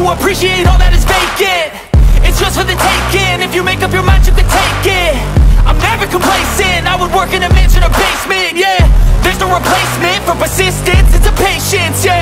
appreciate all that is vacant. It's just for the taking. If you make up your mind, you can take it. I'm never complacent. I would work in a mansion or basement, yeah. There's no replacement for persistence. It's a patience, yeah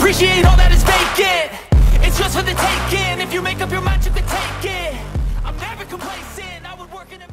appreciate all that is vacant. It's just for the taking. If you make up your mind, you can take it. I'm never complacent. I would work in a